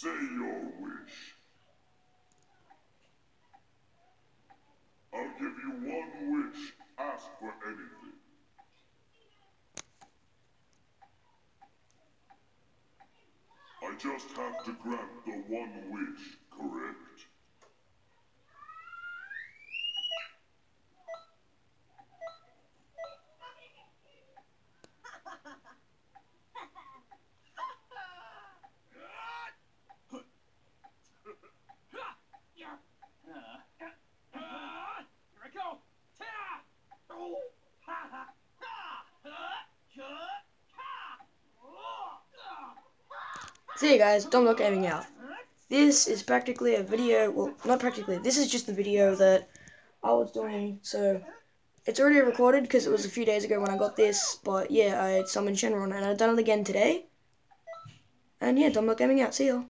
Say your wish. I'll give you one wish. Ask for anything. I just have to grant the one wish, correct? Ah! you guys, Dom Dot Gaming out. This is practically a video, well not practically, this is just the video that I was doing, so it's already recorded because it was a few days ago when I got this, but yeah, I summoned Shenron and I've done it again today. And yeah, Dom Dot Gaming out, see y'all.